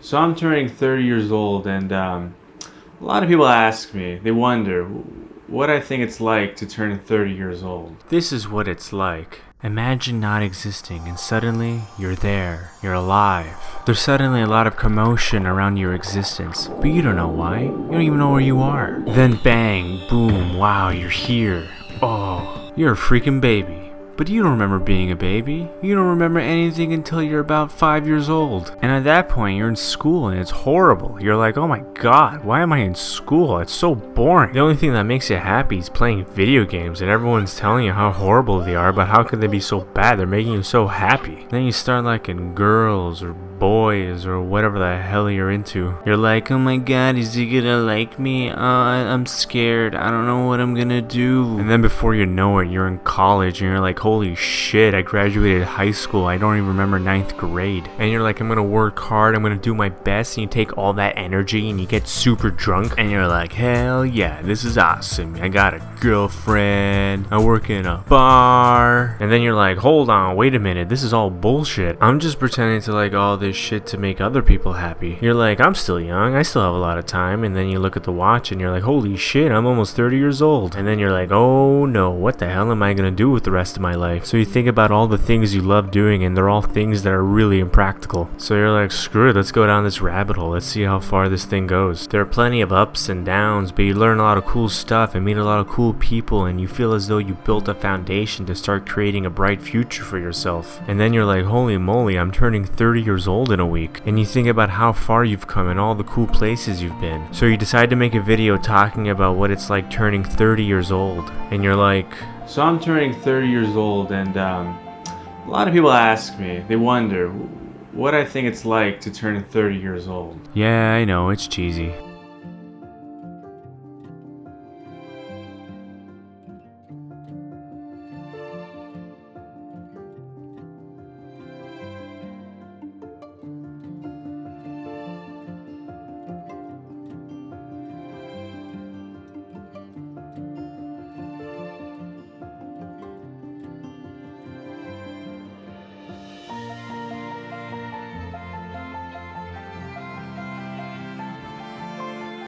So I'm turning 30 years old, and um, a lot of people ask me, they wonder what I think it's like to turn 30 years old. This is what it's like. Imagine not existing and suddenly you're there, you're alive. There's suddenly a lot of commotion around your existence, but you don't know why. You don't even know where you are. Then bang, boom, wow, you're here. Oh, you're a freaking baby. But you don't remember being a baby. You don't remember anything until you're about five years old. And at that point, you're in school and it's horrible. You're like, oh my god, why am I in school? It's so boring. The only thing that makes you happy is playing video games and everyone's telling you how horrible they are, but how could they be so bad? They're making you so happy. Then you start liking girls or boys or whatever the hell you're into. You're like, oh my god, is he gonna like me? Uh, I'm scared. I don't know what I'm gonna do. And then before you know it, you're in college and you're like, holy shit, I graduated high school. I don't even remember ninth grade. And you're like, I'm gonna work hard. I'm gonna do my best. And you take all that energy and you get super drunk. And you're like, hell yeah, this is awesome. I got a girlfriend. I work in a bar. And then you're like, hold on, wait a minute. This is all bullshit. I'm just pretending to like all this this shit to make other people happy. You're like, I'm still young, I still have a lot of time, and then you look at the watch and you're like, holy shit, I'm almost 30 years old. And then you're like, oh no, what the hell am I gonna do with the rest of my life? So you think about all the things you love doing, and they're all things that are really impractical. So you're like, screw it, let's go down this rabbit hole, let's see how far this thing goes. There are plenty of ups and downs, but you learn a lot of cool stuff and meet a lot of cool people, and you feel as though you built a foundation to start creating a bright future for yourself. And then you're like, holy moly, I'm turning 30 years old old in a week, and you think about how far you've come and all the cool places you've been. So you decide to make a video talking about what it's like turning 30 years old, and you're like, So I'm turning 30 years old, and um, a lot of people ask me, they wonder what I think it's like to turn 30 years old. Yeah, I know, it's cheesy.